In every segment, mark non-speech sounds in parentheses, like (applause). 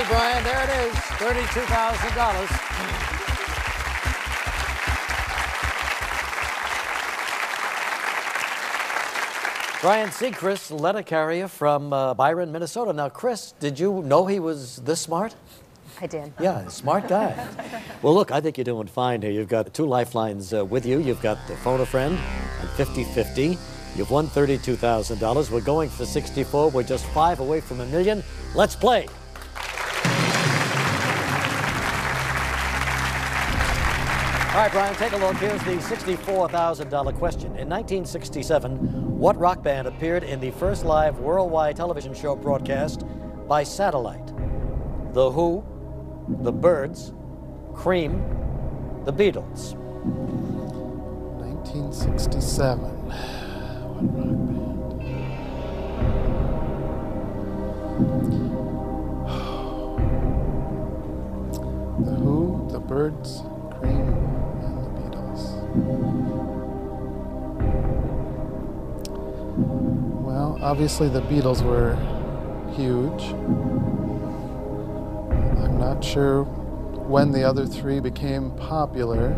money, Bryan. There it is. $32,000. Bryan Sigrist, letter carrier from uh, Byron, Minnesota. Now, Chris, did you know he was this smart? I did. Yeah, smart guy. well, look, I think you're doing fine here. You've got two lifelines uh, with you. You've got the phone a friend and 50 50. You've won $32,000. We're going for 64. We're just five away from a million. Let's play. All right, Bryan, take a look. Here's the $64,000 question. In 1967, what rock band appeared in the first live worldwide television show broadcast by satellite? The Who, The Byrds, Cream, The Beatles. 1967. (sighs) What rock band? (sighs) The Who, The Byrds, obviously the Beatles were huge. I'm not sure when the other three became popular.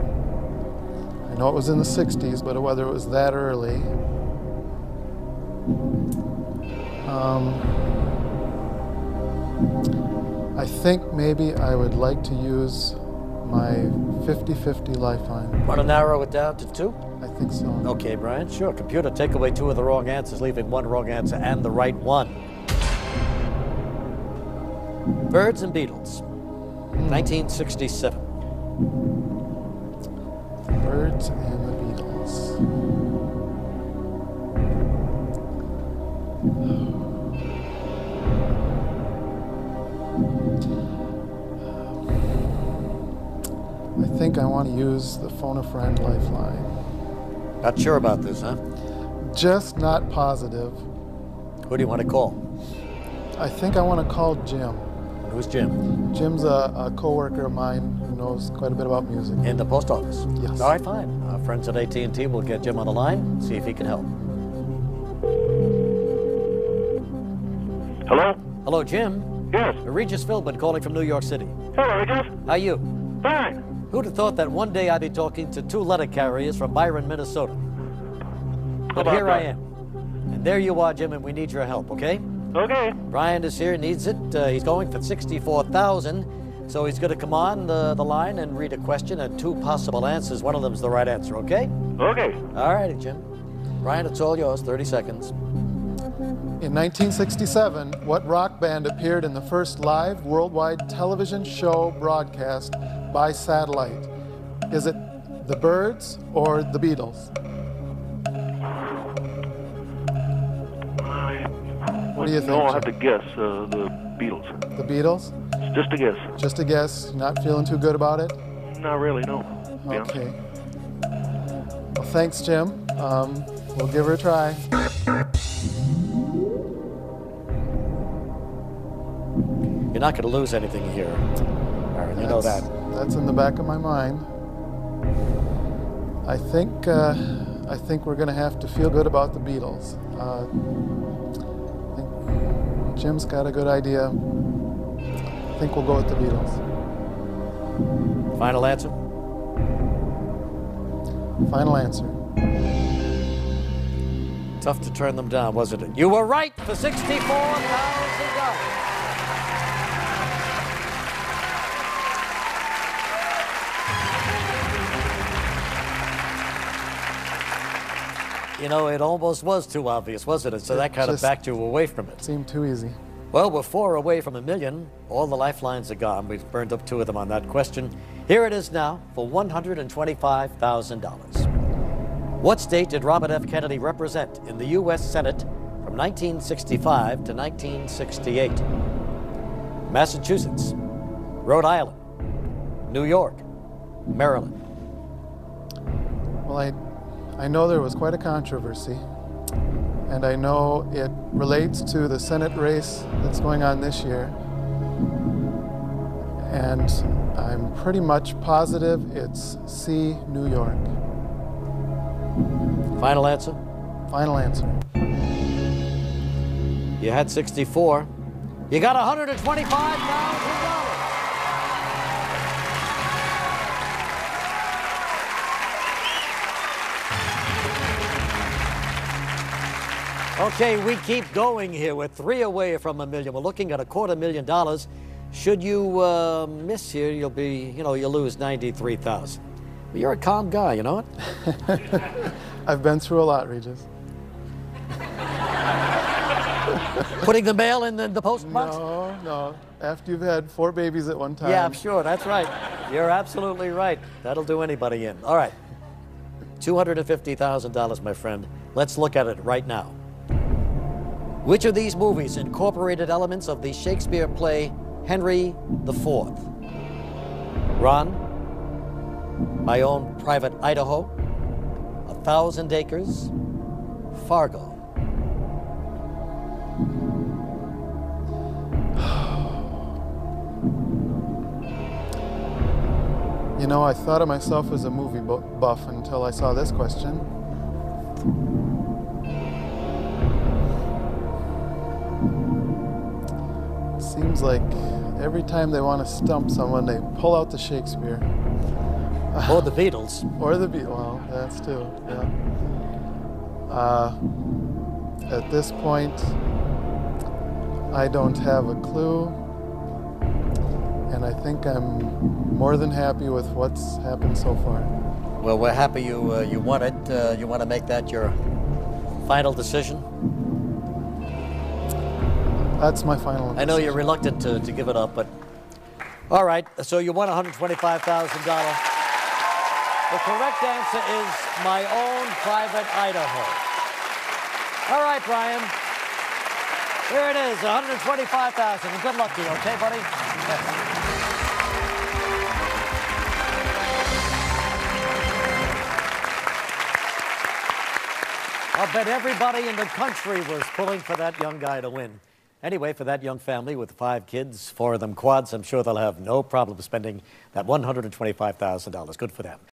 I know it was in the 60s, but whether it was that early. Um, I think maybe I would like to use my 50 50 lifeline. Want to narrow it down to two? I think so. Okay, Bryan, sure. Computer, take away two of the wrong answers, leaving one wrong answer and the right one. Byrds and Beatles, 1967. Hmm. The Byrds and the Beatles. I think I want to use the phone a friend lifeline. Not sure about this, huh? Just not positive. Who do you want to call? I think I want to call Jim. Who's Jim? Jim's a, a co-worker of mine who knows quite a bit about music. In the post office? Yes. All right, fine. Our friends at AT&T will get Jim on the line, see if he can help. Hello? Hello, Jim. Yes. Regis Philbin calling from New York City. Hello, Regis. How are you? Fine. Who'd have thought that one day I'd be talking to two letter carriers from Byron, Minnesota? But about here I am. And there you are, Jim, and we need your help, okay? Okay. Bryan is here, needs it. Uh, he's going for 64000 so he's going to come on the, the line and read a question and two possible answers. One of them's the right answer, okay? Okay. All righty, Jim. Bryan, it's all yours, 30 seconds. In 1967, what rock band appeared in the first live worldwide television show broadcast by satellite? Is it the Byrds or the Beatles? What do you think, No, I'll have to guess uh, the Beatles. The Beatles? It's just a guess. Just a guess. Not feeling too good about it? Not really, no. to honest. Okay. Well, thanks, Jim. Um, we'll give her a try. You're not going to lose anything here, Aaron. You know that. That's in the back of my mind. I think uh, I think we're going to have to feel good about the Beatles. Uh, I think Jim's got a good idea. I think we'll go with the Beatles. Final answer? Final answer. Tough to turn them down, wasn't it? You were right for $64,000. You know, it almost was too obvious, wasn't it? So that kind of backed you away from it. Seemed too easy. Well, we're four away from a million. All the lifelines are gone. We've burned up two of them on that question. Here it is now for $125,000. What state did Robert F. Kennedy represent in the U.S. Senate from 1965 to 1968? Massachusetts, Rhode Island, New York, Maryland. Well, I, I know there was quite a controversy, and I know it relates to the Senate race that's going on this year. And I'm pretty much positive it's C, New York. Final answer? Final answer. You had 64. You got $125,000. Okay, we keep going here. We're three away from a million. We're looking at a quarter million dollars. Should you uh, miss here, you'll be, you know, you'll lose 93,000. But you're a calm guy, you know it? (laughs) I've been through a lot, Regis. (laughs) Putting the mail in the, the post box? No, no. After you've had four babies at one time. Yeah, I'm sure. That's right. You're absolutely right. That'll do anybody in. All right. $250,000, my friend. Let's look at it right now. Which of these movies incorporated elements of the Shakespeare play Henry IV? Ran, My Own Private Idaho, A Thousand Acres, Fargo. You know, I thought of myself as a movie buff until I saw this question. Seems like every time they want to stump someone, they pull out the Shakespeare. Or the Beatles. (laughs) Or the Beatles. Well, that's too. Yeah. Uh, at this point, I don't have a clue, and I think I'm more than happy with what's happened so far. Well, we're happy you, uh, you won it. Uh, you want to make that your final decision? That's my final. I know you're reluctant to, to give it up, but all right. So you won $125,000. The correct answer is my own private Idaho. All right, Bryan. Here it is, 125,000. And good luck to you, okay, buddy? I'll bet everybody in the country was pulling for that young guy to win. Anyway, for that young family with five kids, four of them quads, I'm sure they'll have no problem spending that $125,000. Good for them.